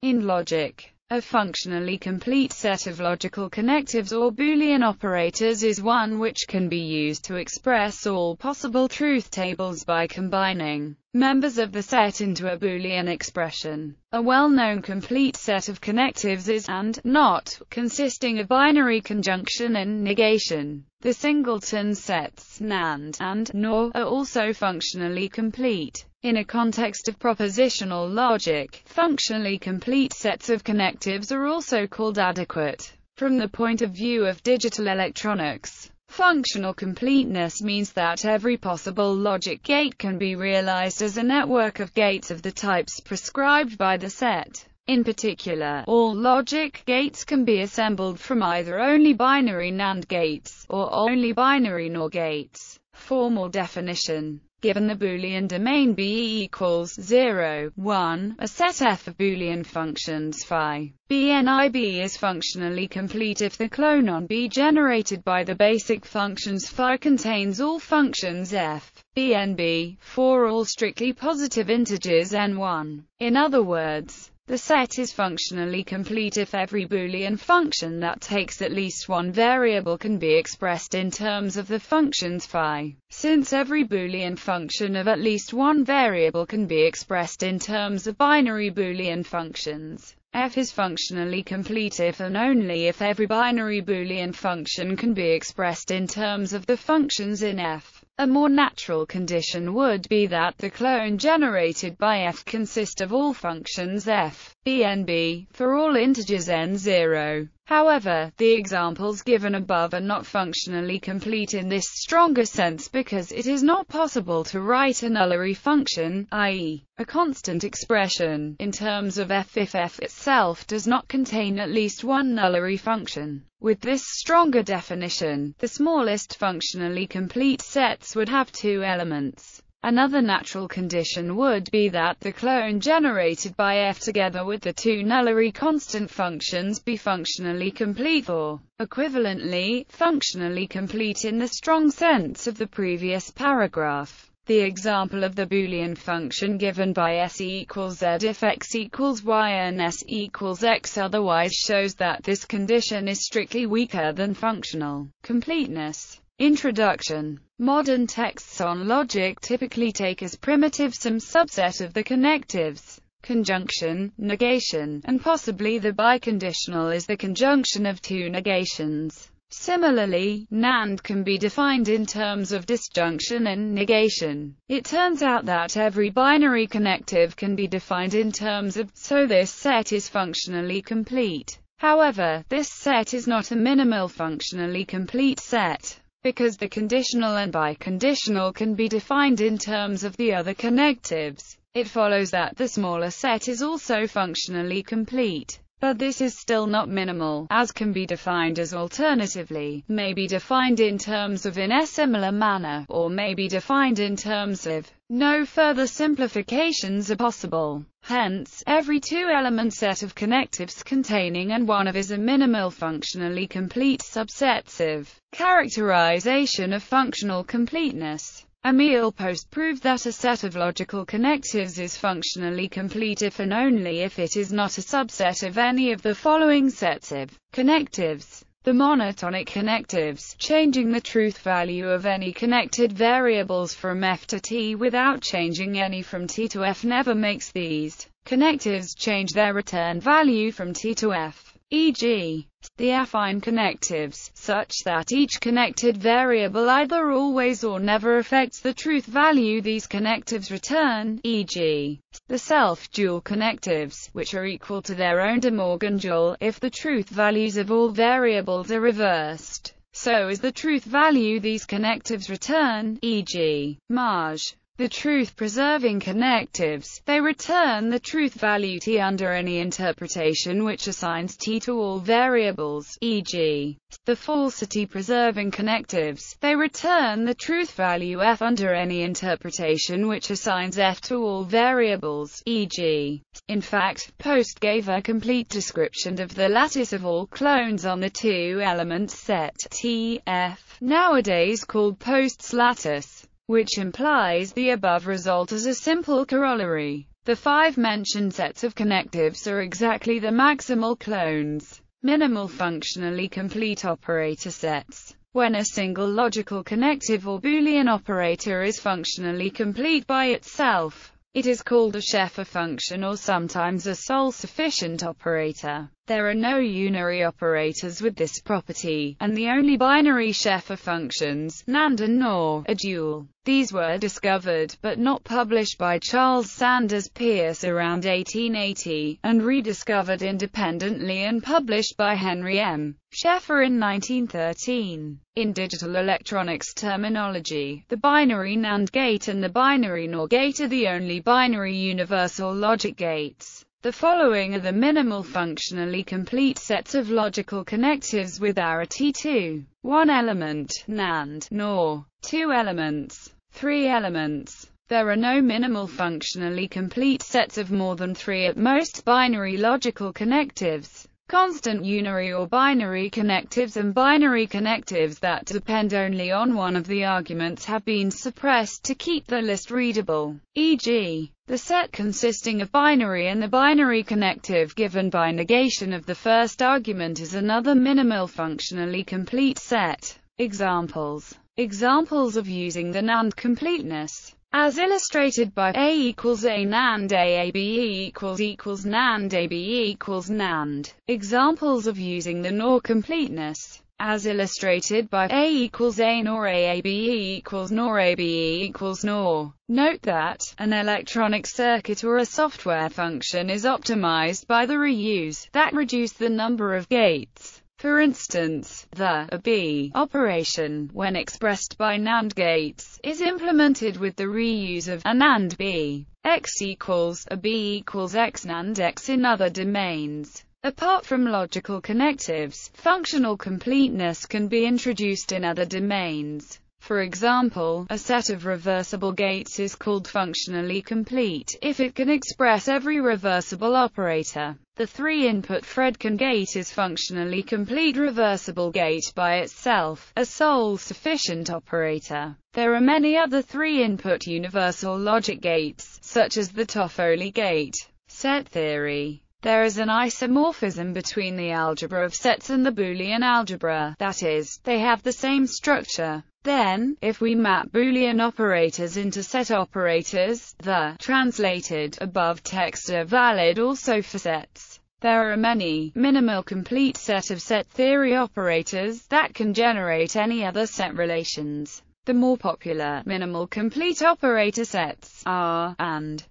In logic, a functionally complete set of logical connectives or Boolean operators is one which can be used to express all possible truth tables by combining members of the set into a Boolean expression. A well-known complete set of connectives is AND, NOT, consisting of binary conjunction and negation. The singleton sets NAND and NOR are also functionally complete. In a context of propositional logic, functionally complete sets of connectives are also called adequate. From the point of view of digital electronics, Functional completeness means that every possible logic gate can be realized as a network of gates of the types prescribed by the set. In particular, all logic gates can be assembled from either only binary NAND gates, or only binary NOR gates. Formal definition Given the Boolean domain B equals 0, 1, a set F of Boolean functions phi, BNIB is functionally complete if the clone on B generated by the basic functions phi contains all functions F, BNB, for all strictly positive integers n1. In other words, the set is functionally complete if every Boolean function that takes at least one variable can be expressed in terms of the functions phi. Since every Boolean function of at least one variable can be expressed in terms of binary Boolean functions, f is functionally complete if and only if every binary Boolean function can be expressed in terms of the functions in f. A more natural condition would be that the clone generated by f consist of all functions f, b and b, for all integers n0. However, the examples given above are not functionally complete in this stronger sense because it is not possible to write a nullary function, i.e., a constant expression, in terms of f if f itself does not contain at least one nullary function. With this stronger definition, the smallest functionally complete sets would have two elements. Another natural condition would be that the clone generated by f together with the two nullary constant functions be functionally complete or, equivalently, functionally complete in the strong sense of the previous paragraph. The example of the Boolean function given by s equals z if x equals y and s equals x otherwise shows that this condition is strictly weaker than functional completeness. Introduction Modern texts on logic typically take as primitive some subset of the connectives. Conjunction, negation, and possibly the biconditional is the conjunction of two negations. Similarly, NAND can be defined in terms of disjunction and negation. It turns out that every binary connective can be defined in terms of, so this set is functionally complete. However, this set is not a minimal functionally complete set because the conditional and biconditional can be defined in terms of the other connectives. It follows that the smaller set is also functionally complete. But this is still not minimal, as can be defined as alternatively, may be defined in terms of in a similar manner, or may be defined in terms of no further simplifications are possible. Hence, every two-element set of connectives containing and one of is a minimal functionally complete subset of characterization of functional completeness. Emil Post proved that a set of logical connectives is functionally complete if and only if it is not a subset of any of the following sets of connectives. The monotonic connectives, changing the truth value of any connected variables from f to t without changing any from t to f never makes these connectives change their return value from t to f, e.g the affine connectives, such that each connected variable either always or never affects the truth value these connectives return, e.g., the self-dual connectives, which are equal to their own De Morgan dual, if the truth values of all variables are reversed. So is the truth value these connectives return, e.g., Maj the truth-preserving connectives, they return the truth value t under any interpretation which assigns t to all variables, e.g., the falsity-preserving connectives, they return the truth value f under any interpretation which assigns f to all variables, e.g. In fact, Post gave a complete description of the lattice of all clones on the two-element set T, F, nowadays called Post's lattice which implies the above result as a simple corollary. The five mentioned sets of connectives are exactly the maximal clones. Minimal functionally complete operator sets. When a single logical connective or Boolean operator is functionally complete by itself, it is called a Sheffer function or sometimes a sole-sufficient operator. There are no unary operators with this property, and the only binary Sheffer functions, NAND and NOR, are dual. These were discovered, but not published by Charles Sanders Peirce around 1880, and rediscovered independently and published by Henry M. Sheffer in 1913. In digital electronics terminology, the binary NAND gate and the binary NOR gate are the only binary universal logic gates. The following are the minimal functionally complete sets of logical connectives with arity 2. 1 element, NAND, NOR, 2 elements, 3 elements. There are no minimal functionally complete sets of more than 3 at most binary logical connectives constant unary or binary connectives and binary connectives that depend only on one of the arguments have been suppressed to keep the list readable, e.g., the set consisting of binary and the binary connective given by negation of the first argument is another minimal functionally complete set. Examples Examples of using the NAND completeness as illustrated by A equals A NAND A A B E equals equals NAND A B E equals NAND. Examples of using the NOR completeness. As illustrated by A equals A NOR A A B E equals NOR A B E equals NOR. Note that, an electronic circuit or a software function is optimized by the reuse, that reduce the number of gates. For instance, the a b operation, when expressed by NAND gates, is implemented with the reuse of a NAND b. x equals a b equals x NAND x in other domains. Apart from logical connectives, functional completeness can be introduced in other domains. For example, a set of reversible gates is called functionally complete, if it can express every reversible operator. The three-input Fredkin gate is functionally complete reversible gate by itself, a sole sufficient operator. There are many other three-input universal logic gates, such as the Toffoli gate. Set theory there is an isomorphism between the algebra of sets and the Boolean algebra, that is, they have the same structure. Then, if we map Boolean operators into set operators, the translated above text are valid also for sets. There are many, minimal complete set of set theory operators, that can generate any other set relations. The more popular, minimal complete operator sets, are, and,